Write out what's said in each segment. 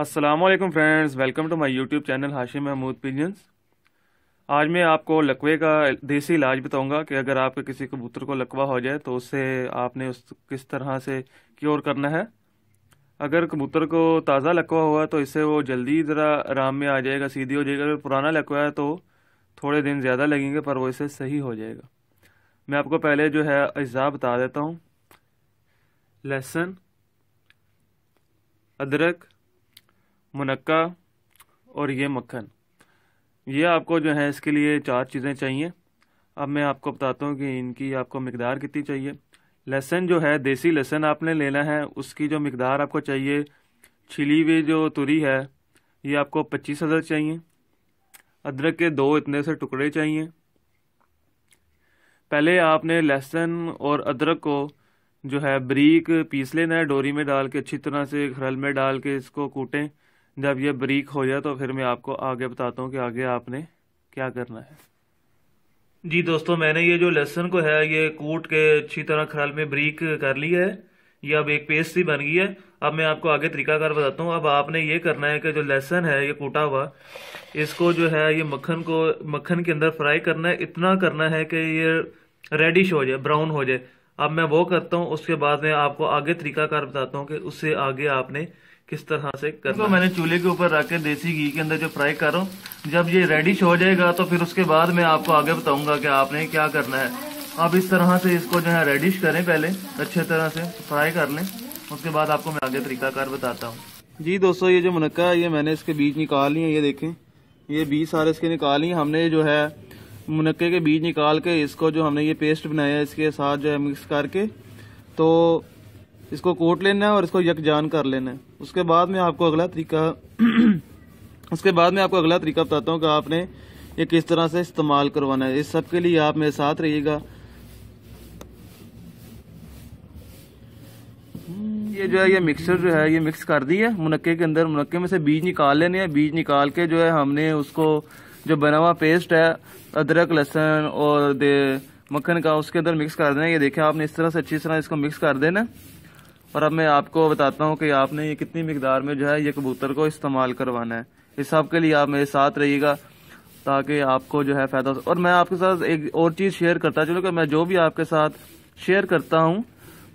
Aslam friends, welcome to my YouTube channel Hashim Mahmood pigeons आज मैं आपको लकवे का देसी इलाज बताऊँगा कि अगर आपके किसी कबूतर को लकवा हो जाए तो उससे आपने उस किस तरह से क्योर करना है। अगर कबूतर को ताज़ा लकवा हुआ तो इससे वो जल्दी ज़रा आराम में आ जाएगा, सीधी हो जाएगा। अगर पुराना लकवा है तो थोड़े दिन ज़्यादा लगेंगे, पर वो इससे सही हो जाएगा। मैं आपको पहले जो है अज्जा बता देता हूँ। लहसुन, अदरक मुनक्का और ये मक्खन। ये आपको जो है इसके लिए चार चीज़ें चाहिए। अब मैं आपको बताता हूँ कि इनकी आपको मकदार कितनी चाहिए। लहसन जो है, देसी लहसन आपने लेना है, उसकी जो मकदार आपको चाहिए, छिली हुई जो तुरी है, ये आपको पच्चीस हज़ार चाहिए। अदरक के दो इतने से टुकड़े चाहिए। पहले आपने लहसुन और अदरक को जो है बरीक पीस लेना है, डोरी में डाल के अच्छी तरह से, खरल में डाल के इसको कूटें। जब ये बरीक हो जाए तो फिर मैं आपको आगे बताता हूँ कि आगे आपने क्या करना है। जी दोस्तों, मैंने ये जो लहसुन को है, ये कूट के अच्छी तरह खराल में बरीक कर लिया है। ये अब एक पेस्ट सी बन गई है। अब मैं आपको आगे तरीका तरीकाकार बताता हूँ। अब आपने ये करना है कि जो लहसुन है, ये कूटा हुआ, इसको जो है, ये मक्खन को, मक्खन के अंदर फ्राई करना है। इतना करना है कि ये रेडिश हो जाए ब्राउन हो जाए। अब मैं वो करता हूँ, उसके बाद में आपको आगे तरीका तरीकाकार बताता हूँ कि उससे आगे आपने किस तरह से करना तो मैंने चूल्हे के ऊपर रख के देसी घी के अंदर जो फ्राई कर रहा हूँ जब ये रेडिश हो जाएगा तो फिर उसके बाद मैं आपको आगे बताऊँगा कि आपने क्या करना है। आप इस तरह से इसको जो है रेडिश करें पहले अच्छे तरह से फ्राई कर लें उसके बाद आपको मैं आगे तरीका तरीकाकार बताता हूँ। जी दोस्तों ये जो मुनक्का है ये मैंने इसके बीज निकाल लिए ये देखें। ये बीज सारे इसके निकाल लिए हमने जो है मुनक्के के बीज निकाल के इसको जो हमने ये पेस्ट बनाया है इसके साथ जो है मिक्स करके तो इसको कोट लेना है और इसको यकजान कर लेना है। उसके बाद में आपको अगला तरीका, उसके बाद में आपको अगला तरीका बताता हूँ कि आपने ये किस तरह से इस्तेमाल करवाना है। इस सब के लिए आप मेरे साथ रहिएगा। ये जो है, ये मिक्सर जो है, ये मिक्स कर दी है। मुनक्के के अंदर, मुनक्के में से बीज निकाल लेने हैं। बीज निकाल के जो है, हमने उसको जो बना हुआ पेस्ट है, अदरक, लहसुन और मक्खन का, उसके अंदर मिक्स कर देना ये देखें, आपने इस तरह से अच्छी तरह इसको मिक्स कर देना और अब मैं आपको बताता हूँ कि आपने ये कितनी मकदार में जो है ये कबूतर को इस्तेमाल करवाना है। इस सब के लिए आप मेरे साथ रहिएगा ताकि आपको जो है फ़ायदा और मैं आपके साथ एक और चीज़ शेयर करता चलो कि मैं जो भी आपके साथ शेयर करता हूँ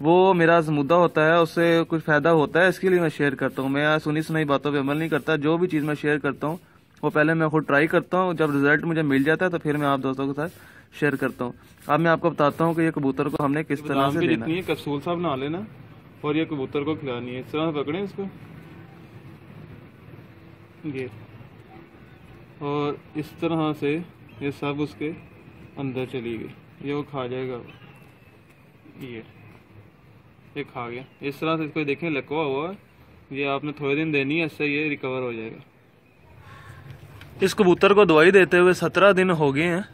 वो मेरा मुद्दा होता है उससे कुछ फ़ायदा होता है इसके लिए मैं शेयर करता हूँ। मैं सुनी सुनाई बातों पर अमल नहीं करता। जो भी चीज़ मैं शेयर करता हूँ वो पहले मैं खुद ट्राई करता हूँ। जब रिज़ल्ट मुझे मिल जाता है तो फिर मैं आप दोस्तों के साथ शेयर करता हूँ। अब मैं आपको बताता हूँ कि ये कबूतर को हमने किस तरह से देना है। साहब बना लेना। और ये कबूतर को खिलानी है। इस तरह पकड़े इसको? ये। और इस तरह से ये सब उसके अंदर चली गई। ये वो खा जाएगा ये। ये खा गया। इस तरह से इसको देखें, लकवा हुआ ये आपने थोड़े दिन देनी है, इससे ये रिकवर हो जाएगा। इस कबूतर को दवाई देते हुए सत्रह दिन हो गए हैं।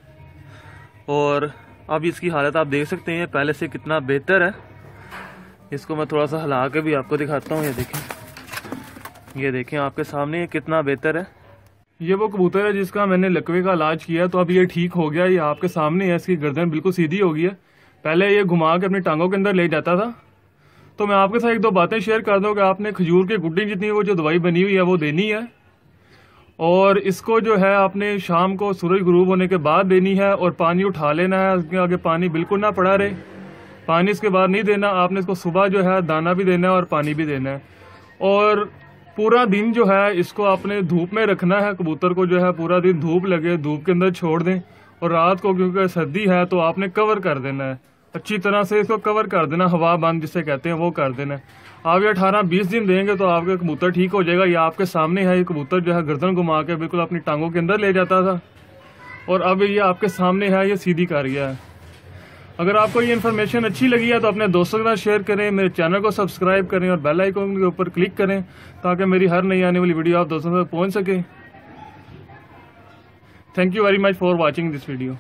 और अब इसकी हालत आप देख सकते हैं पहले से कितना बेहतर है। इसको मैं थोड़ा सा हिला के भी आपको दिखाता हूँ, ये देखें। ये देखें, आपके सामने ये कितना बेहतर है। ये वो कबूतर है जिसका मैंने लकवे का इलाज किया तो अब ये ठीक हो गया। ये आपके सामने है, इसकी गर्दन बिल्कुल सीधी हो गई है। पहले ये घुमा के अपनी टांगों के अंदर ले जाता था। तो मैं आपके साथ एक दो बातें शेयर कर दूँ कि आपने खजूर की गुड्डी जितनी, वो जो दवाई बनी हुई है, वो देनी है। और इसको जो है, आपने शाम को सूरज गुरूब होने के बाद देनी है, और पानी उठा लेना है, उसके आगे पानी बिल्कुल ना पड़ा रहे। पानी इसके बाद नहीं देना, आपने इसको सुबह जो है दाना भी देना है और पानी भी देना है। और पूरा दिन जो है इसको आपने धूप में रखना है, कबूतर को जो है पूरा दिन धूप लगे, धूप के अंदर छोड़ दें। और रात को क्योंकि सर्दी है तो आपने कवर कर देना है। अच्छी तरह से इसको कवर कर देना, हवा बंद जिसे कहते हैं वो कर देना आप ये अठारह बीस दिन देंगे तो आपका कबूतर ठीक हो जाएगा। ये आपके सामने है, ये कबूतर जो है गर्दन घुमा के बिल्कुल अपनी टांगों के अंदर ले जाता था। और अब ये आपके सामने है, ये सीधी कर गया है। अगर आपको ये इन्फॉर्मेशन अच्छी लगी है तो अपने दोस्तों के साथ शेयर करें, मेरे चैनल को सब्सक्राइब करें और बेल आइकॉन के ऊपर क्लिक करें, ताकि मेरी हर नई आने वाली वीडियो आप दोस्तों तक पहुँच सके। Thank you very much for watching this video